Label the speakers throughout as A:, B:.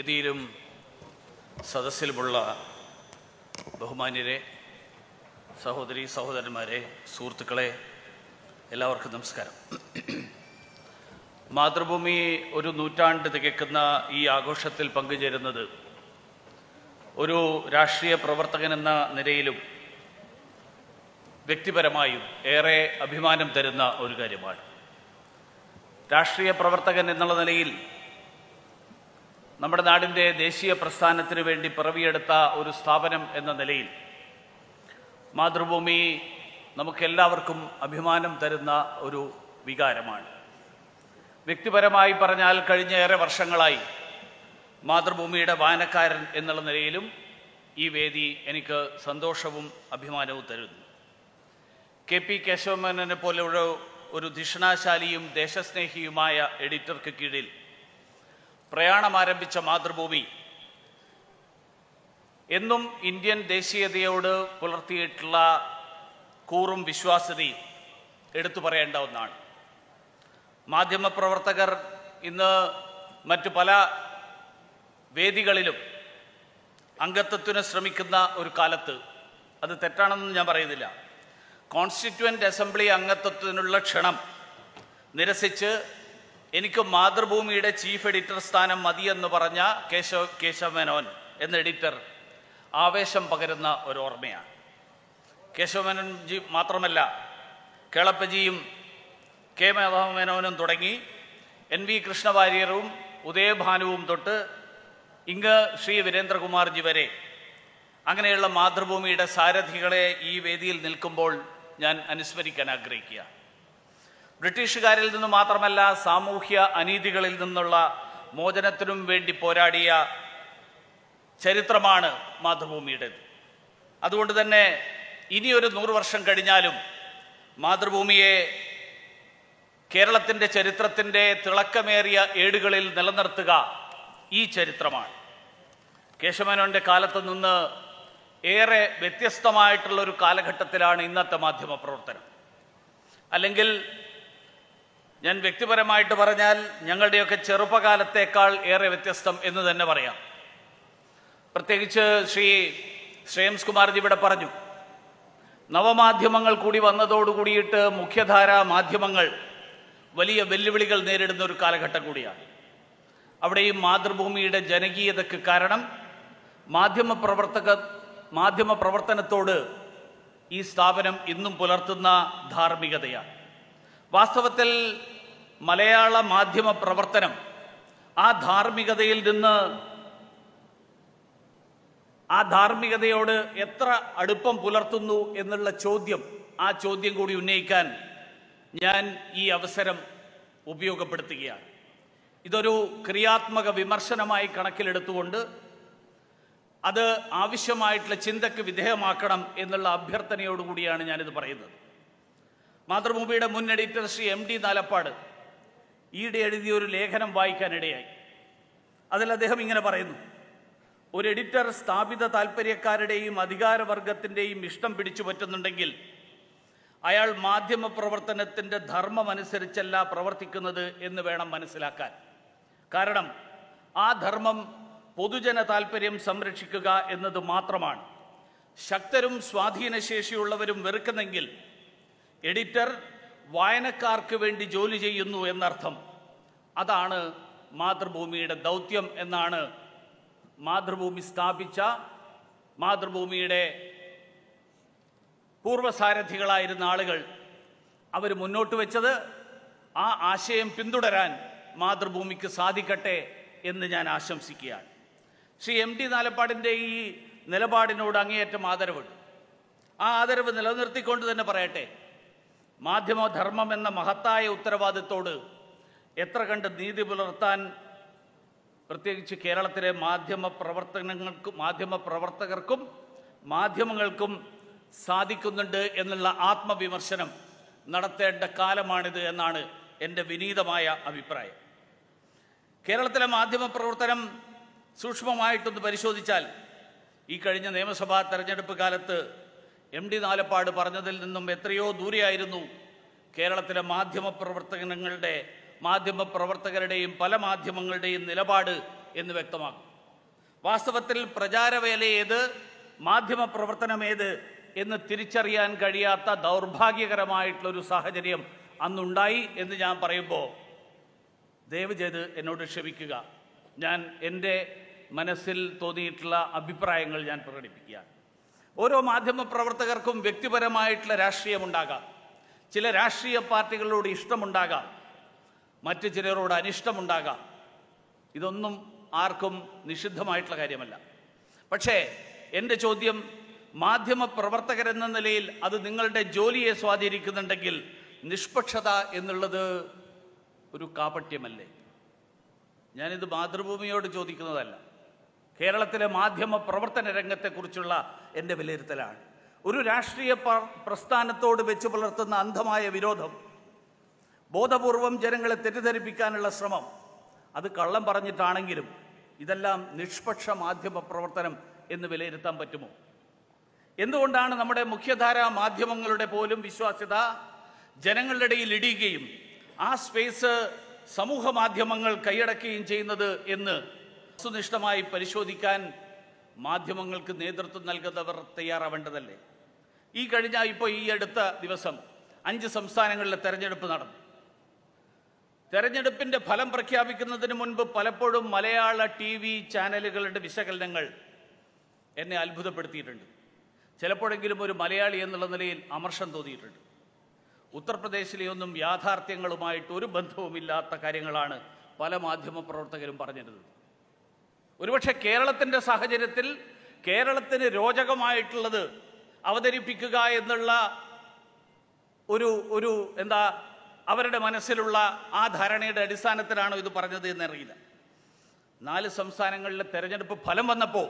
A: വേദിയിലും സദസ്സിലുമുള്ള ബഹുമാന്യരെ സഹോദരി സഹോദരന്മാരെ സുഹൃത്തുക്കളെ എല്ലാവർക്കും നമസ്കാരം. മാതൃഭൂമി ഒരു നൂറ്റാണ്ട് തികക്കുന്ന ഈ ആഘോഷത്തിൽ പങ്കുചേരുന്നത് ഒരു രാഷ്ട്രീയ പ്രവർത്തകൻ എന്ന നിലയിലും വ്യക്തിപരമായും ഏറെ അഭിമാനം തരുന്ന ഒരു കാര്യമാണ്. രാഷ്ട്രീയ പ്രവർത്തകൻ എന്നുള്ള നിലയിൽ നമ്മുടെ നാടിന്റെ ദേശീയ പ്രസ്ഥാനത്തിന് വേണ്ടി പിറവിയെടുത്ത ഒരു സ്ഥാപനം എന്ന നിലയിൽ മാതൃഭൂമി നമുക്കെല്ലാവർക്കും അഭിമാനം തരുന്ന ഒരു വികാരമാണ്. വ്യക്തിപരമായി പറഞ്ഞാൽ കഴിഞ്ഞ ഏറെ വർഷങ്ങളായി മാതൃഭൂമിയുടെ വായനക്കാരൻ എന്നുള്ള നിലയിലും ഈ വേദി എനിക്ക് സന്തോഷവും അഭിമാനവും തരുന്നു. കെ പി കേശവമേനെ പോലെയുള്ള ഒരു ധിഷണാശാലിയും ദേശസ്നേഹിയുമായ എഡിറ്റർക്ക് കീഴിൽ പ്രയാണം ആരംഭിച്ച മാതൃഭൂമി. എന്നും ഇന്ത്യൻ ദേശീയതയോട് പുലർത്തിയിട്ടുള്ള കൂറും വിശ്വാസ്യതയും എടുത്തു പറയേണ്ട ഒന്നാണ്. മാധ്യമപ്രവർത്തകർ ഇന്ന് മറ്റു പല വേദികളിലും അംഗത്വത്തിന് ശ്രമിക്കുന്ന ഒരു കാലത്ത് അത് തെറ്റാണെന്ന് ഞാൻ പറയുന്നില്ല. കോൺസ്റ്റിറ്റ്യുവന്റ് അസംബ്ലി അംഗത്വത്തിനുള്ള ക്ഷണം നിരസിച്ച് എനിക്ക് മാതൃഭൂമിയുടെ ചീഫ് എഡിറ്റർ സ്ഥാനം മതിയെന്ന് പറഞ്ഞ കേശവ് കേശവ മേനോൻ എന്ന എഡിറ്റർ ആവേശം പകരുന്ന ഒരു ഓർമ്മയാണ്. കേശവമേനോൻ ജി മാത്രമല്ല കേളപ്പജിയും കെ മേനോനും തുടങ്ങി എൻ വി കൃഷ്ണവാര്യരും ഉദയഭാനുവും തൊട്ട് ഇങ്ങ് ശ്രീ വീരേന്ദ്രകുമാർജി വരെ. അങ്ങനെയുള്ള മാതൃഭൂമിയുടെ സാരഥികളെ ഈ വേദിയിൽ നിൽക്കുമ്പോൾ ഞാൻ അനുസ്മരിക്കാൻ ആഗ്രഹിക്കുക ബ്രിട്ടീഷുകാരിൽ നിന്ന് മാത്രമല്ല സാമൂഹ്യ അനീതികളിൽ നിന്നുള്ള മോചനത്തിനും വേണ്ടി പോരാടിയ ചരിത്രമാണ് മാതൃഭൂമിയുടേത്. അതുകൊണ്ട് തന്നെ ഇനിയൊരു നൂറ് വർഷം കഴിഞ്ഞാലും മാതൃഭൂമിയെ കേരളത്തിന്റെ ചരിത്രത്തിന്റെ തിളക്കമേറിയ ഏടുകളിൽ നിലനിർത്തുക ഈ ചരിത്രമാണ്. കേശവമേനോന്റെ കാലത്ത് നിന്ന് ഏറെ വ്യത്യസ്തമായിട്ടുള്ള ഒരു കാലഘട്ടത്തിലാണ് ഇന്നത്തെ മാധ്യമ പ്രവർത്തനം അല്ലെങ്കിൽ ഞാൻ വ്യക്തിപരമായിട്ട് പറഞ്ഞാൽ ഞങ്ങളുടെയൊക്കെ ചെറുപ്പകാലത്തേക്കാൾ ഏറെ വ്യത്യസ്തം എന്ന് തന്നെ പറയാം. പ്രത്യേകിച്ച് ശ്രീ ശ്രേയംസ് കുമാർജി ഇവിടെ പറഞ്ഞു നവമാധ്യമങ്ങൾ കൂടി വന്നതോടുകൂടിയിട്ട് മുഖ്യധാര മാധ്യമങ്ങൾ വലിയ വെല്ലുവിളികൾ നേരിടുന്ന ഒരു കാലഘട്ടം കൂടിയാണ്. അവിടെയും മാതൃഭൂമിയുടെ ജനകീയതയ്ക്ക് കാരണം മാധ്യമ പ്രവർത്തക മാധ്യമ പ്രവർത്തനത്തോട് ഈ സ്ഥാപനം ഇന്നും പുലർത്തുന്ന ധാർമ്മികതയാണ്. വാസ്തവത്തിൽ മലയാള മാധ്യമ പ്രവർത്തനം ആ ധാർമ്മികതയിൽ നിന്ന് ആ ധാർമ്മികതയോട് എത്ര അടുപ്പം പുലർത്തുന്നു എന്നുള്ള ചോദ്യം ആ ചോദ്യം കൂടി ഉന്നയിക്കാൻ ഞാൻ ഈ അവസരം ഉപയോഗപ്പെടുത്തുകയാണ്. ഇതൊരു ക്രിയാത്മക വിമർശനമായി കണക്കിലെടുത്തുകൊണ്ട് അത് ആവശ്യമായിട്ടുള്ള ചിന്തക്ക് വിധേയമാക്കണം എന്നുള്ള അഭ്യർത്ഥനയോടുകൂടിയാണ് ഞാനിത് പറയുന്നത്. മാതൃഭൂമിയുടെ മുൻ editor Shri M D Nalappat ഈയിടെ എഴുതിയ ഒരു ലേഖനം വായിക്കാനിടയായി. അതിൽ അദ്ദേഹം ഇങ്ങനെ പറയുന്നു ഒരു എഡിറ്റർ സ്ഥാപിത താല്പര്യക്കാരുടെയും അധികാരവർഗത്തിന്റെയും ഇഷ്ടം പിടിച്ചു പറ്റുന്നുണ്ടെങ്കിൽ അയാൾ മാധ്യമ പ്രവർത്തനത്തിന്റെ ധർമ്മമനുസരിച്ചല്ല പ്രവർത്തിക്കുന്നത് എന്ന് വേണം മനസ്സിലാക്കാൻ. കാരണം ആ ധർമ്മം പൊതുജന താല്പര്യം സംരക്ഷിക്കുക എന്നത് മാത്രമാണ്. ശക്തരും സ്വാധീനശേഷിയുള്ളവരും വെറുക്കുന്നെങ്കിൽ എഡിറ്റർ വായനക്കാർക്ക് വേണ്ടി ജോലി ചെയ്യുന്നു എന്നർത്ഥം. അതാണ് മാതൃഭൂമിയുടെ ദൗത്യം എന്നാണ് മാതൃഭൂമി സ്ഥാപിച്ച മാതൃഭൂമിയുടെ പൂർവസാരഥികളായിരുന്ന ആളുകൾ. അവർ മുന്നോട്ട് വെച്ചത് ആ ആശയം പിന്തുടരാൻ മാതൃഭൂമിക്ക് സാധിക്കട്ടെ എന്ന് ഞാൻ ആശംസിക്കുകയാണ്. ശ്രീ എം ടി നാലപ്പാടിന്റെ ഈ നിലപാടിനോട് അങ്ങേയറ്റം ആദരവുണ്ട്. ആ ആദരവ് നിലനിർത്തിക്കൊണ്ട് തന്നെ പറയട്ടെ. മാധ്യമധർമ്മം എന്ന മഹത്തായ ഉത്തരവാദിത്തോട് എത്ര കണ്ട് നീതി പുലർത്താൻ പ്രത്യേകിച്ച് കേരളത്തിലെ മാധ്യമ പ്രവർത്തനങ്ങൾക്കും മാധ്യമ പ്രവർത്തകർക്കും മാധ്യമങ്ങൾക്കും സാധിക്കുന്നുണ്ട് എന്നുള്ള ആത്മവിമർശനം നടത്തേണ്ട കാലമാണിത് എന്നാണ് എന്റെ വിനീതമായ അഭിപ്രായം. കേരളത്തിലെ മാധ്യമ പ്രവർത്തനം സൂക്ഷ്മമായിട്ടൊന്ന് പരിശോധിച്ചാൽ ഈ കഴിഞ്ഞ നിയമസഭാ തെരഞ്ഞെടുപ്പ് കാലത്ത് എം ഡി നാലപ്പാട് പറഞ്ഞതിൽ നിന്നും എത്രയോ ദൂരെയായിരുന്നു കേരളത്തിലെ മാധ്യമ പ്രവർത്തനങ്ങളുടെ മാധ്യമ പ്രവർത്തകരുടെയും പല മാധ്യമങ്ങളുടെയും നിലപാട് എന്ന് വ്യക്തമാക്കും. വാസ്തവത്തിൽ പ്രചാരവേല ഏത് മാധ്യമ പ്രവർത്തനം ഏത് എന്ന് തിരിച്ചറിയാൻ കഴിയാത്ത ദൗർഭാഗ്യകരമായിട്ടുള്ളൊരു സാഹചര്യം അന്നുണ്ടായി എന്ന് ഞാൻ പറയുമ്പോൾ ദയവ് ചെയ്ത് എന്നോട് ക്ഷമിക്കുക. ഞാൻ എന്റെ മനസ്സിൽ തോന്നിയിട്ടുള്ള അഭിപ്രായങ്ങൾ ഞാൻ പ്രകടിപ്പിക്കുകയാണ്. ഓരോ മാധ്യമ പ്രവർത്തകർക്കും വ്യക്തിപരമായിട്ടുള്ള രാഷ്ട്രീയമുണ്ടാകാം. ചില രാഷ്ട്രീയ പാർട്ടികളോട് ഇഷ്ടമുണ്ടാകാം. മറ്റു ചിലരോട് അനിഷ്ടമുണ്ടാകാം. ഇതൊന്നും ആർക്കും നിഷിദ്ധമായിട്ടുള്ള കാര്യമല്ല. പക്ഷേ എന്റെ ചോദ്യം മാധ്യമ പ്രവർത്തകരെന്ന നിലയിൽ അത് നിങ്ങളുടെ ജോലിയെ സ്വാധീനിക്കുന്നുണ്ടെങ്കിൽ നിഷ്പക്ഷത എന്നുള്ളത് ഒരു കാപട്യമല്ലേ? ഞാനിത് മാതൃഭൂമിയോട് ചോദിക്കുന്നതല്ല. കേരളത്തിലെ മാധ്യമ പ്രവർത്തന രംഗത്തെക്കുറിച്ചുള്ള എന്റെ വിലയിരുത്തലാണ്. ഒരു രാഷ്ട്രീയ പ്രസ്ഥാനത്തോട് വെച്ച് പുലർത്തുന്ന അന്ധമായ വിരോധം ബോധപൂർവം ജനങ്ങളെ തെറ്റിദ്ധരിപ്പിക്കാനുള്ള ശ്രമം അത് കള്ളം പറഞ്ഞിട്ടാണെങ്കിലും ഇതെല്ലാം നിഷ്പക്ഷ മാധ്യമ പ്രവർത്തനം എന്ന് വിലയിരുത്താൻ പറ്റുമോ? എന്തുകൊണ്ടാണ് നമ്മുടെ മുഖ്യധാര മാധ്യമങ്ങളുടെ പോലും വിശ്വാസ്യത ജനങ്ങളുടെ ഇടയിൽ ഇടിയുകയും ആ സ്പേസ് സമൂഹ മാധ്യമങ്ങൾ കൈയടക്കുകയും ചെയ്യുന്നത് എന്ന് വസ്തുനിഷ്ഠമായി പരിശോധിക്കാൻ മാധ്യമങ്ങൾക്ക് നേതൃത്വം നൽകുന്നവർ തയ്യാറാവേണ്ടതല്ലേ? ഈ കഴിഞ്ഞ ഇപ്പോൾ ഈ അടുത്ത ദിവസം അഞ്ച് സംസ്ഥാനങ്ങളിലെ തെരഞ്ഞെടുപ്പ് നടന്നു. തെരഞ്ഞെടുപ്പിന്റെ ഫലം പ്രഖ്യാപിക്കുന്നതിന് മുൻപ് പലപ്പോഴും മലയാള ടി വി ചാനലുകളുടെ വിശകലനങ്ങൾ എന്നെ അത്ഭുതപ്പെടുത്തിയിട്ടുണ്ട്. ചിലപ്പോഴെങ്കിലും ഒരു മലയാളി എന്നുള്ള നിലയിൽ അമർഷം തോന്നിയിട്ടുണ്ട്. ഉത്തർപ്രദേശിലെ ഒന്നും യാഥാർത്ഥ്യങ്ങളുമായിട്ട് ഒരു ബന്ധവുമില്ലാത്ത കാര്യങ്ങളാണ് പല മാധ്യമ പ്രവർത്തകരും പറഞ്ഞിരുന്നത്. ഒരുപക്ഷെ കേരളത്തിന്റെ സാഹചര്യത്തിൽ കേരളത്തിന് രോചകമായിട്ടുള്ളത് അവതരിപ്പിക്കുക എന്നുള്ള ഒരു ഒരു എന്താ അവരുടെ മനസ്സിലുള്ള ആ ധാരണയുടെ അടിസ്ഥാനത്തിലാണോ ഇത് പറഞ്ഞത് എന്നറിയില്ല. നാല് സംസ്ഥാനങ്ങളിലെ തെരഞ്ഞെടുപ്പ് ഫലം വന്നപ്പോൾ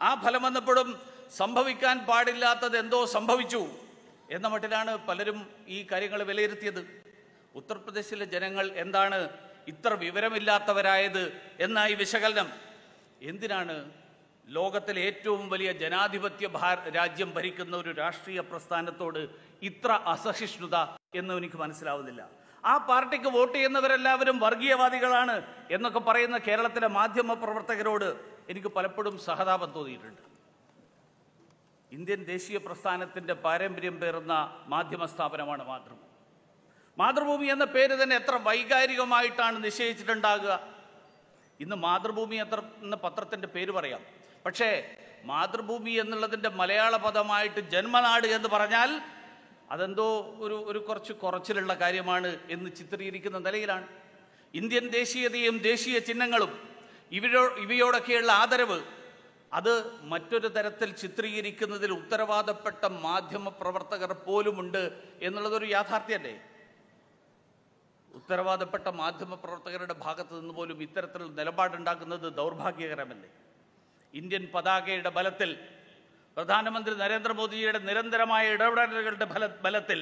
A: ആ ഫലം വന്നപ്പോഴും സംഭവിക്കാൻ പാടില്ലാത്തത് എന്തോ സംഭവിച്ചു എന്ന മട്ടിലാണ് പലരും ഈ കാര്യങ്ങൾ വിലയിരുത്തിയത്. ഉത്തർപ്രദേശിലെ ജനങ്ങൾ എന്താണ് ഇത്ര വിവരമില്ലാത്തവരായത് എന്നായി വിശകലനം. എന്തിനാണ് ലോകത്തിലെ ഏറ്റവും വലിയ ജനാധിപത്യ രാജ്യം ഭരിക്കുന്ന ഒരു രാഷ്ട്രീയ പ്രസ്ഥാനത്തോട് ഇത്ര അസഹിഷ്ണുത എന്ന് എനിക്ക് മനസ്സിലാവുന്നില്ല. ആ പാർട്ടിക്ക് വോട്ട് ചെയ്യുന്നവരെല്ലാവരും വർഗീയവാദികളാണ് എന്നൊക്കെ പറയുന്ന കേരളത്തിലെ മാധ്യമ പ്രവർത്തകരോട് എനിക്ക് പലപ്പോഴും സഹതാപം തോന്നിയിട്ടുണ്ട്. ഇന്ത്യൻ ദേശീയ പ്രസ്ഥാനത്തിന്റെ പാരമ്പര്യം പേറുന്ന മാധ്യമ സ്ഥാപനമാണ് മാതൃഭൂമി. മാതൃഭൂമി എന്ന പേര് തന്നെ എത്ര വൈകാരികമായിട്ടാണ് നിശ്ചയിച്ചിട്ടുണ്ടാകുക? ഇന്ന് മാതൃഭൂമി എത്ര എന്ന പത്രത്തിന്റെ പേര് പറയാം. പക്ഷേ മാതൃഭൂമി എന്നുള്ളതിന്റെ മലയാള പദമായിട്ട് ജന്മനാട് എന്ന് പറഞ്ഞാൽ അതെന്തോ ഒരു ഒരു കുറച്ച് കുറച്ചിലുള്ള കാര്യമാണ് എന്ന് ചിത്രീകരിക്കുന്ന നിലയിലാണ്. ഇന്ത്യൻ ദേശീയതയും ദേശീയ ചിഹ്നങ്ങളും ഇവരോ ഇവയോടൊക്കെയുള്ള ആദരവ് അത് മറ്റൊരു തരത്തിൽ ചിത്രീകരിക്കുന്നതിൽ ഉത്തരവാദപ്പെട്ട മാധ്യമ പ്രവർത്തകർ പോലുമുണ്ട് എന്നുള്ളതൊരു യാഥാർത്ഥ്യമല്ലേ? ഉത്തരവാദപ്പെട്ട മാധ്യമ പ്രവർത്തകരുടെ ഭാഗത്ത് നിന്ന് പോലും ഇത്തരത്തിൽ നിലപാടുണ്ടാക്കുന്നത് ദൗർഭാഗ്യകരമല്ലേ? ഇന്ത്യൻ പതാകയുടെ ബലത്തിൽ പ്രധാനമന്ത്രി നരേന്ദ്രമോദിയുടെ നിരന്തരമായ ഇടപെടലുകളുടെ ഫല ബലത്തിൽ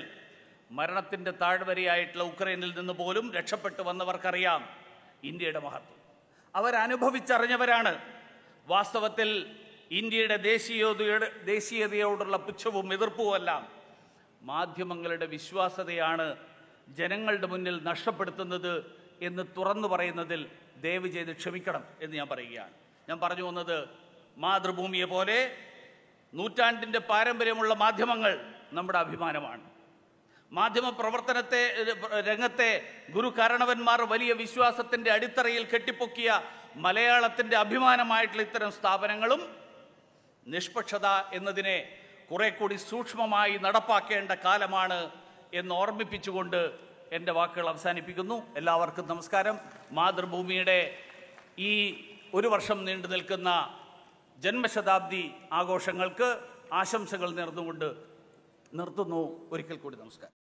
A: മരണത്തിന്റെ താഴ്വരയായിട്ടുള്ള ഉക്രൈനിൽ നിന്ന് പോലും രക്ഷപ്പെട്ടു വന്നവർക്കറിയാം ഇന്ത്യയുടെ മഹത്വം. അവരനുഭവിച്ചറിഞ്ഞവരാണ് വാസ്തവത്തിൽ ഇന്ത്യയുടെ ദേശീയതയുടെ ദേശീയതയോടുള്ള പുച്ഛവും എതിർപ്പുമെല്ലാം മാധ്യമങ്ങളുടെ വിശ്വാസതയാണ് ജനങ്ങളുടെ മുന്നിൽ നഷ്ടപ്പെടുത്തുന്നത് എന്ന് തുറന്നു പറയുന്നതിൽ ദയവ് ചെയ്ത് ക്ഷമിക്കണം എന്ന് ഞാൻ പറയുകയാണ്. ഞാൻ പറഞ്ഞു വന്നത് മാതൃഭൂമിയെ പോലെ നൂറ്റാണ്ടിന്റെ പാരമ്പര്യമുള്ള മാധ്യമങ്ങൾ നമ്മുടെ അഭിമാനമാണ്. മാധ്യമ പ്രവർത്തനത്തെ രംഗത്തെ ഗുരു കാരണവന്മാർ വലിയ വിശ്വാസത്തിന്റെ അടിത്തറയിൽ കെട്ടിപ്പൊക്കിയ മലയാളത്തിന്റെ അഭിമാനമായിട്ടുള്ള ഇത്തരം സ്ഥാപനങ്ങളും നിഷ്പക്ഷത എന്നതിനെ കുറെ കൂടി സൂക്ഷ്മമായി നടപ്പാക്കേണ്ട കാലമാണ് എന്ന് ഓർമ്മിപ്പിച്ചുകൊണ്ട് എന്റെ വാക്കുകൾ അവസാനിപ്പിക്കുന്നു. എല്ലാവർക്കും നമസ്കാരം. മാതൃഭൂമിയുടെ ഈ ഒരു വർഷം നീണ്ടു നിൽക്കുന്ന ജന്മശതാബ്ദി ആഘോഷങ്ങൾക്ക് ആശംസകൾ നേർന്നുകൊണ്ട് നിർത്തുന്നു. ഒരിക്കൽ കൂടി നമസ്കാരം.